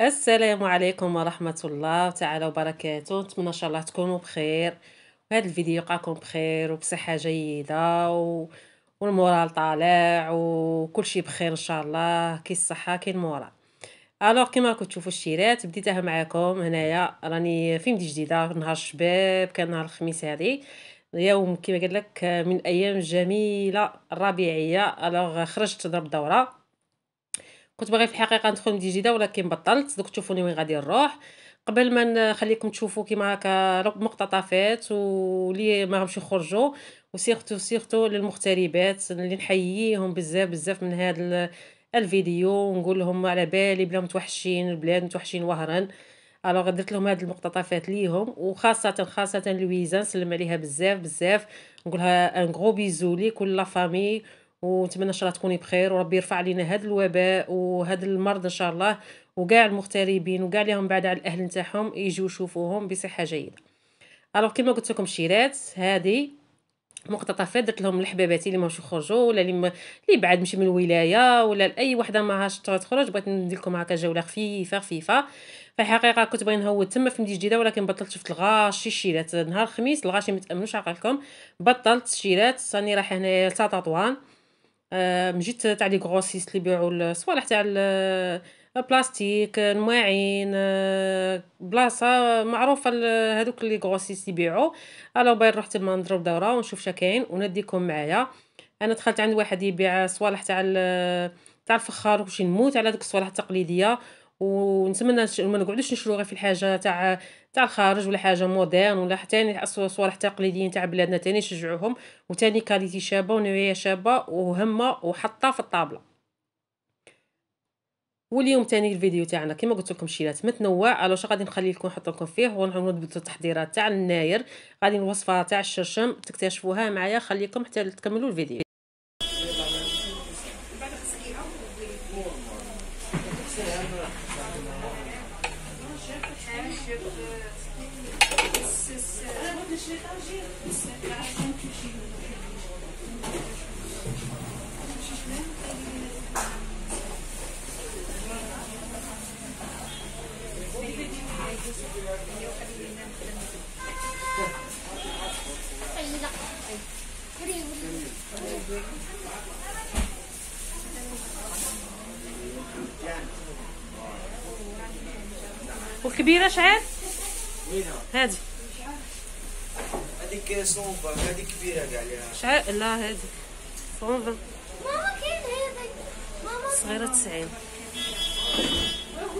السلام عليكم ورحمة الله تعالى وبركاته. نتمنى إن شاء الله تكونوا بخير وهذا الفيديو يلقاكم بخير وبصحة جيدة و... وال moral طالع وكل شيء بخير إن شاء الله كي الصحة كي ال moral. alors كيما راكم تشوفوا الشيرات بديتها معكم هنايا. راني في مدينه جديدة؟ نهار الشباب كان نهار الخميس هذه. يوم كيما قال لك من الأيام الجميله الربيعيه alors خرجت ضرب دورة. كنت باغي في الحقيقة ندخل مدينه جديده ولكن بطلت. دوك تشوفوني وين غادي نروح. قبل ما نخليكم تشوفوا كيما هكا مقتطفات ولي ما غامش يخرجوا و surtout surtout للمغتربات اللي نحييهم بزاف بزاف من هذا الفيديو. ونقول لهم على بالي بلا متوحشين البلاد متوحشين وهران alors درت لهم هاد المقتطفات ليهم وخاصه خاصة لويزا نسلم عليها بزاف بزاف. نقولها un gros bisou لي كل la famille ونتمنى إن شاء الله تكوني بخير وربي يرفع علينا هذا الوباء وهذا المرض إن شاء الله وكاع المغتربين وكاع اللي هم بعاد على الأهل نتاعهم يجيو يشوفوهم بصحة جيدة. الوغ كما قلت لكم شيرات هذه مقتطفات درت لهم لحباباتي اللي ماهوش يخرجوا ولا اللي اللي بعد مشي من الولاية ولا لأي وحدة ما هاش تخرج بغيت ندير لكم هكا جولة خفيفة خفيفة. في الحقيقة كنت باغي نهود تما في مدينة جديدة ولكن بطلت شفت الغاشي الشيرات نهار الخميس الغاشي ما تامنوش عقلكم. بطلت الشيرات راني رايحه هنايا آه مجيت تاع لي غروسيس اللي يبيعوا الصوالح تاع بلاستيك المواعين بلاصة معروفة هذوك لي غروسيس يبيعوا ألو باغي نروح تما نضرب دورة ونشوف شكاين ونديكم معايا. أنا دخلت عند واحد يبيع صوالح تاع تاع الفخار وشي نموت على دوك الصوالح التقليدية. ونتمنى ما نقعدوش نشرو غير في الحاجة تاع تاع الخارج ولا حاجة مودرن ولا حتى صوالح تقليديين تاع بلادنا تاني نشجعوهم وتاني كاليتي شابة ونوعيه شابة وهمة وحطها في الطابلة. واليوم تاني الفيديو تاعنا كما قلت لكم شيلات متنوع ألو غادي نخلي لكم نحط لكم فيه ونبداو التحضيرات تاع الناير غادي الوصفه تاع الشرشم تكتشفوها معايا خليكم حتى تكملوا الفيديو. والكبيره شحال وينها هادي. هذيك صومبا هذيك كبيرة كاع ليها. شحال لا هادي صونفا ماما كاين ماما صغيرة 90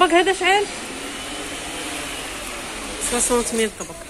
طبق هذا شحال 60 ميل طبق.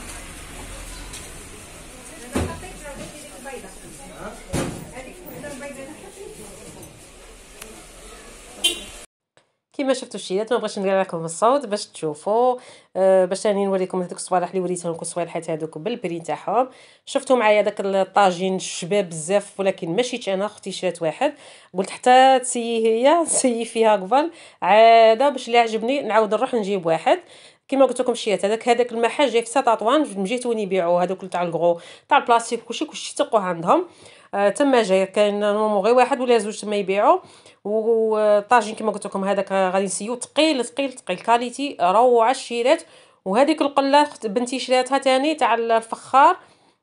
كيما شفتوا الشيلات ما بغيتش ندير لكم الصوت باش تشوفوا آه باش ثاني نوريكم هذوك الصوالح اللي وريتهم لكم الصوالحات هذوك بالبري تاعهم شفتوا معايا داك الطاجين شباب بزاف ولكن ماشيت أنا أختي شرات واحد. قلت حتى تسيي هي تسيي فيها قبل. عادة باش اللي عجبني نعاود نروح نجيب واحد. كما قلت لكم شيات هذاك هذاك المحل جاي في تطوان مجيت وين يبيعوا هذوك تاع الكغو تاع البلاستيك كلشي كلشي تلقوه عندهم. تما جاي. كاين نورمالمون غير واحد ولا زوج تما يبيعوا وطاجين كما قلت لكم هذاك غادي نسيو. ثقيل ثقيل ثقيل كاليتي روعة الشيرات. وهذيك القلة بنتي شراتها تاني تاع الفخار.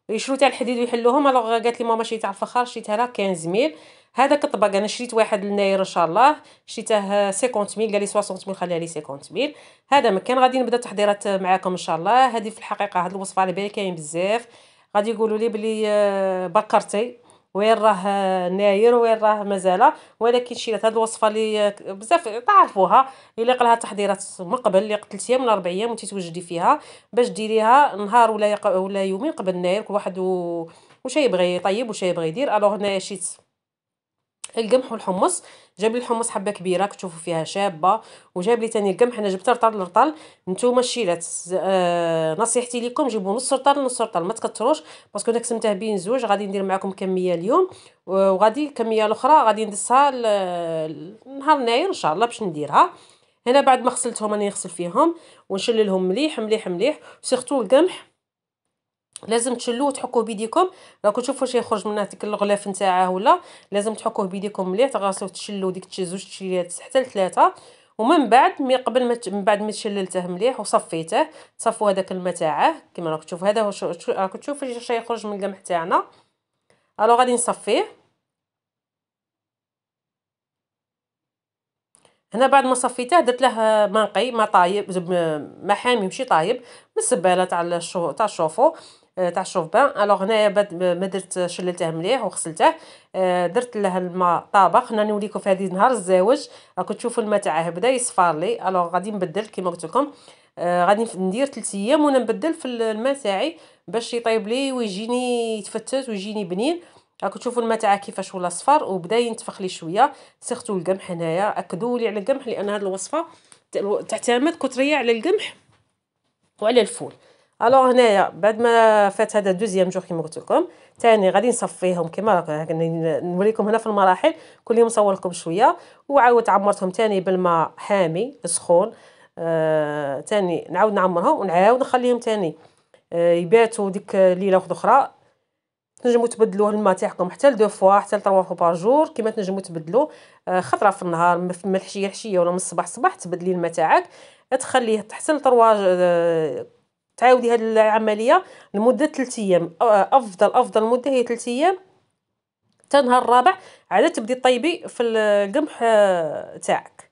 يشرو تاع الحديد ويحلوهم. alors قالت لي ماما شريت تاع الفخار شريتها لها 15 mille هذاك الطبق أنا شريت واحد للناير إن شاء الله. شريته 50 mille. قال لي 60 mille خليها لي 50 mille. هذا مكان غادي نبدأ التحضيرات معاكم إن شاء الله. هذه في الحقيقة هذه الوصفة على بالي كاين بزاف. غادي يقولوا لي بلي بكرتي. وين راه ناير وين راه مازال ولكن شريت هاد الوصفة اللي بزاف تعرفوها اللي قلها تحضيرات من قبل اللي 3 أيام ولا 4 أيام وانت توجدي فيها باش ديريها نهار ولا. ولا يومين قبل الناير كل واحد و... يبغي يطيب وش يبغي يدير alors هنايا شريت القمح والحمص. جاب لي الحمص حبة كبيرة كتشوفوا فيها شابة. وجاب لي ثاني القمح أنا جبت رطل رطل نتوما الشيرات. آه نصيحتي لكم جيبوا نص رطل نص رطل ما تكثروش parce que أنا قسمته بين زوج. غادي ندير معكم كمية اليوم. وغادي الكميه الأخرى غادي ندسها نهار ناير إن شاء الله باش نديرها. هنا بعد ما غسلتهم راني نغسل فيهم. ونشللهم مليح مليح مليح. سيرتو القمح. لازم تشلوه وتحكوه بيديكم. راكم تشوفوا واش يخرج منه ديك الغلاف نتاعه ولا لازم تحكوه بيديكم مليح تغسلوه تشلوا ديك زوج تشيلات حتى لثلاثه ومن بعد مي قبل ما من بعد ما تشللته مليح وصفيته تصفوا هذاك الماء تاعه. كما راكم تشوفوا هذا راكم تشوفوا واش يخرج من القمح تاعنا. ألو غادي نصفيه. هنا بعد ما صفيته درت له ما نقي ما طايب ما حامي ماشي طايب من السبالة تاع ال chauffe تاع ال chauffe-eau. تاع ال chauffe-bain alors هنايا ما درت شللته مليح وغسلته آه، درت له الماء طابخ أنا نوريكم في هذه نهار الزواج راكم تشوفوا الماء تاعه بدا يصفر لي. alors غادي نبدل كيما قلت لكم. آه، غادي ندير 3 أيام وأنا نبدل في الماء تاعي باش يطيب لي ويجيني يتفتت ويجيني بنين. راكم تشوفوا الماء تاعه كيفاش ولا صفر وبدا ينتفخ لي شوية. surtout القمح هنايا. أكدوا لي على القمح لأن هذه الوصفة تعتمد كثريه على القمح وعلى الفول. alors هنايا بعد ما فات هذا deuxième jour كيما قلت لكم ثاني غادي نصفيهم كيما نوريكم هنا في المراحل كل يوم نصور لكم شوية وعاود عمرتهم ثاني بالماء حامي سخون ثاني آه نعاود نعمرهم ونعاود نخليهم ثاني آه يباتوا ديك ليلة واحدة أخرى. تنجموا تبدلوه الماء تاعكم حتى لدو فوا حتى لتروا فوا جور كيما تنجموا تبدلوا آه خطره في النهار من الحشيه حشية ولا من الصباح صباح تبدلي الماء تاعك تخليه حتى لتروا آه تعاودي هذه العملية لمدة 3 أيام. أفضل أفضل مدة هي 3 أيام. حتى النهار الرابع عاد تبدي طيبي في القمح آه، تاعك.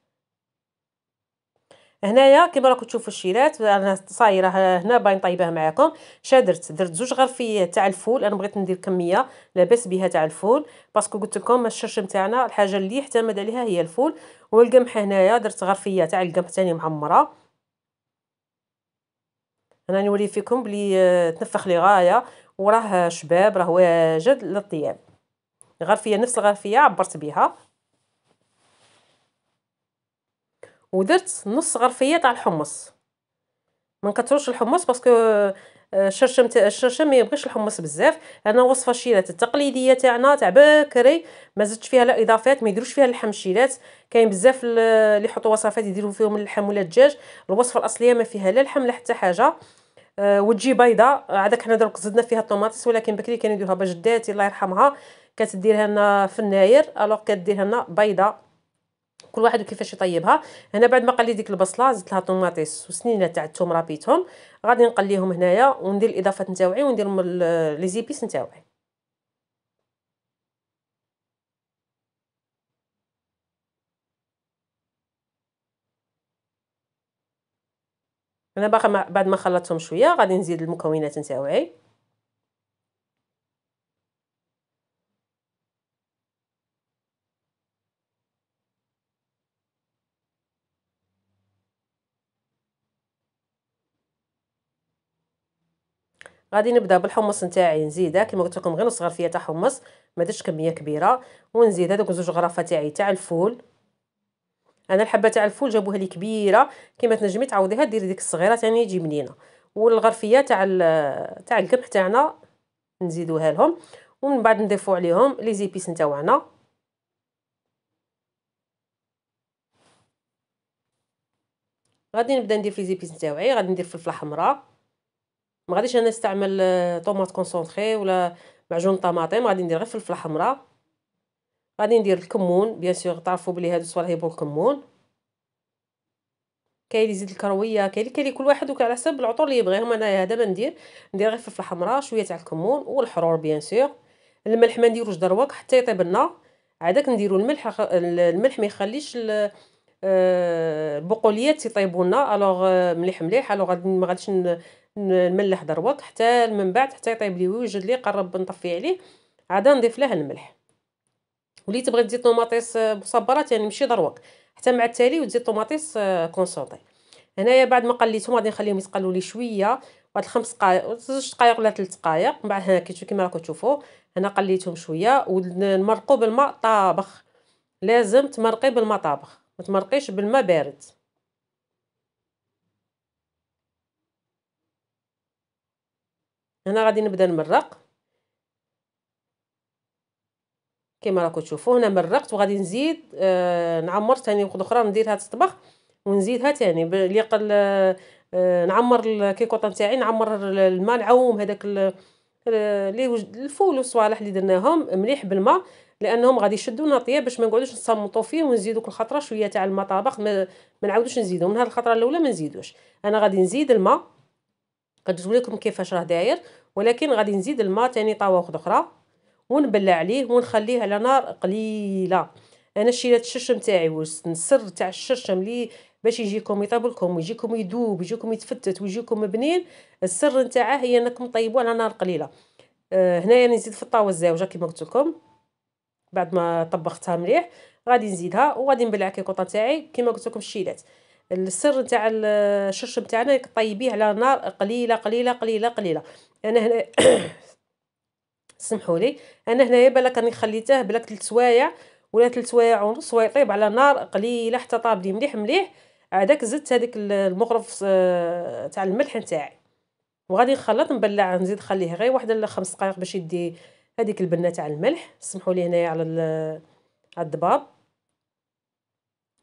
هنايا كما راكم تشوفوا الشيلات أنا صايرة هنا باين طيبه معكم شادرت درت زوج غرفيات تاع الفول أنا بغيت ندير كمية لاباس بها تاع الفول. parce que قلت لكم الشرشم تاعنا الحاجة اللي يعتمد عليها هي الفول. والقمح هنايا درت غرفية تاع القمح ثاني معمرة. أنا نوري فيكم بلي آه، تنفخ لي غاية وراه شباب راه واجد للطياب. غرفيه نفس الغرفيه عبرت بها ودرت نص غرفيه تاع الحمص. ما نكثروش الحمص parce que الشرشم آه، الشرشم ما يبغيش الحمص بزاف. أنا وصفة الشيرات التقليدية تاعنا تاع بكري ما زدتش فيها لا إضافات ما يديروش فيها اللحم الشيرات كاين بزاف اللي يحطوا وصفات يديروا فيهم اللحم ولا الدجاج. الوصفة الأصلية ما فيها لا لحم لا حتى حاجة. أه وتجي بيضة. عادك حنا درك زدنا فيها الطوماطيس ولكن بكري كانوا يديروها بجداتي الله يرحمها. كتديرها لنا في الناير alors كديرها لنا بيضة. كل واحد كيفاش يطيبها. هنا بعد ما قلي ديك البصلة زدت لها طوماطيس وسنينة تاع الثوم رابيتهم. غادي نقليهم هنايا وندير الاضافات نتاوعي وندير لي زيبيس نتاوعي. أنا باقا بعد ما خلطتهم شوية غادي نزيد المكونات نتاوعي. غادي نبدأ بالحمص نتاعي. نزيده كما قلت لكم غير نص غرفيه تاع حمص ما درتش كمية كبيرة. ونزيد هذوك زوج غرفات تاعي تاع الفول. أنا الحبة تاع الفول جابوها لي كبيرة. كما تنجمي تعوضيها ديري ديك الصغيرة ثاني تجي بنينه والغرفية تاع تاع القمح تاعنا نزيدوها لهم. ومن بعد نضيفوا عليهم لي زيبيس نتاوعنا. غادي نبدأ ندير في épices نتاوعي. غادي ندير فلفله حمراء. ما غاديش أنا نستعمل آه، tomate concentrée ولا معجون طماطم غادي ندير غير فلفله حمراء غادي ندير الكمون bien sûr تعرفوا بلي هادو صوالح يبغوا الكمون. كاين اللي يزيد الكروية كاين اللي كل واحد وعلى حسب العطور اللي يبغيهم أنا هذا ما ندير ندير غير فلفله حمراء شوية تاع الكمون والحرور bien sûr. الملح ما نديروش دروك حتى يطيب لنا. عادك نديرو الملح الملح ما يخليش آه، البقوليات يطيبوا لنا. alors آه، مليح مليح. alors ما غاديش نملح دروك حتى من بعد حتى يطيب لي ويوجد لي قرب نطفي عليه عاد نضيف له الملح ولي تبغي تزيد طوماطيس مصبرات يعني ماشي دروك حتى مع التالي وتزيد طوماطيس concentrée. هنايا بعد ما قليتهم غادي نخليهم يتقلوا لي شوية واحد الخمس دقائق زوج دقائق ولا ثلاث دقائق من بعد هنا كيما راكم تشوفوا هنا قليتهم شوية ونمرقوا بالماء طابخ. لازم تمرقي بالما طابخ ما تمرقيش بالماء بارد. هنا غادي نبدا نمرق. كما راكم تشوفوا هنا مرقت وغادي نزيد آه نعمر ثاني وحده أخرى نديرها تطبخ ونزيدها ثاني اللي قل آه نعمر الكيكوطه نتاعي نعمر الماء نعوم هذاك اللي الفول والصوالح اللي درناهم مليح بالماء لأنهم غادي يشدوا لنا طياب باش ما نقعدوش نصمطوا فيه ونزيدو كل خطرة شوية تاع الماء طابخ ما, نعاودوش نزيدو. من هذه الخطرة الأولى ما نزيدوش. أنا غادي نزيد الماء قد لكم كيفاش راه داير ولكن غادي نزيد الماء ثاني طاوه واحدة أخرى ونبلع عليه ونخليه على نار قليلة. أنا شيلات الشرشم تاعي والسر تاع الشرشم لي باش يجيكم يطيب لكم ويجيكم يذوب ويجيكم يتفتت ويجيكم بنين السر نتاعه هي أنكم طيبوه على نار قليلة. آه هنايا نزيد في الطاوة الزاوجة كما قلت لكم بعد ما طبختها مليح غادي نزيدها وغادي نبلع الكيكوطه تاعي كما قلت لكم الشيلات. السر نتاع الشرشم تاعنا طيبيه على نار قليله قليله قليله قليله. أنا هنا سمحوا لي. أنا هنايا بالك راني خليته بلا 3 سوايع ولا 3 سوايع ونص ويطيب على نار قليله حتى طاب لي مليح مليح. عداك زدت هذيك المغرف آه، تاع الملح نتاعي. وغادي نخلط نبلع نزيد نخليه غير واحد لخمس دقائق باش يدي هذيك البنة تاع الملح. سمحوا لي هنايا على الضباب.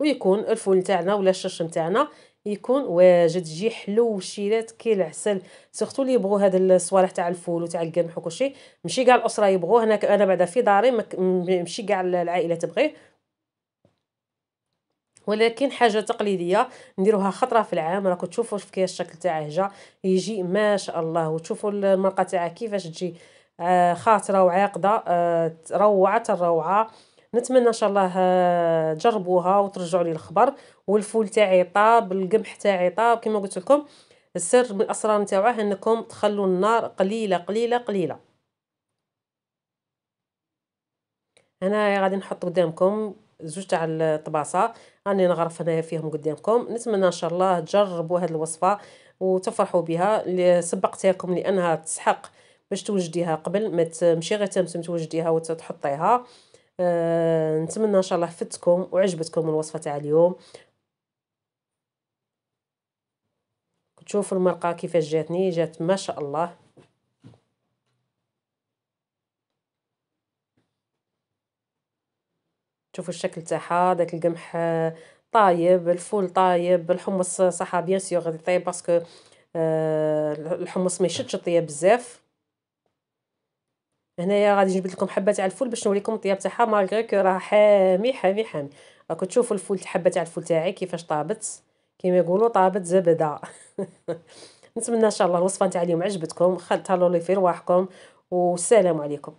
ويكون الفول تاعنا ولا الشرشم نتاعنا يكون واجد يجي حلو وشيلات كي العسل surtout اللي يبغوا هاد الصوالح تاع الفول وتاع القمح وكلشي ماشي كاع الأسرة يبغوه أنا أنا بعدا في داري ماشي كاع العائلة تبغيه. ولكن حاجة تقليدية نديروها خطرة في العام راكم تشوفوا كيف الشكل تاعه جا يجي ما شاء الله وتشوفوا المرقة تاعها كيفاش تجي آه، خاطرة وعاقدة آه، روعه الروعه نتمنى إن شاء الله آه، تجربوها وترجعوا لي الخبر والفول تاعي طاب القمح تاعي طاب. كما قلت لكم السر من الأسرار نتاعه إنكم تخلوا النار قليلة قليلة قليلة. أنا غادي نحط قدامكم زوج تاع الطباسة راني نغرف هنايا فيهم قدامكم. نتمنى إن شاء الله تجربوا هذه الوصفة وتفرحوا بها. اللي سبقتها لكم لأنها تسحق باش توجديها قبل ما تمشي غير تمتم توجديها وتحطيها. نتمنى إن شاء الله فتكم وعجبتكم الوصفة تاع اليوم. تشوفوا المرقة كيفاش جاتني جات ما شاء الله. شوفوا الشكل تاعها داك القمح طايب الفول طايب الحمص صح bien sûr غادي طيب parce que آه الحمص ما يشدش الطياب بزاف. هنايا غادي نجبد لكم حبة تاع الفول باش نوريكم الطياب تاعها malgré que راه حامي حامي حامي. راكم تشوفوا الفول حبة تاع الفول تاعي كيفاش طابت. كيما يقولوا طابت زبدة. نتمنى إن شاء الله الوصفة نتاع اليوم عجبتكم خلتها لي في رواحكم والسلام عليكم.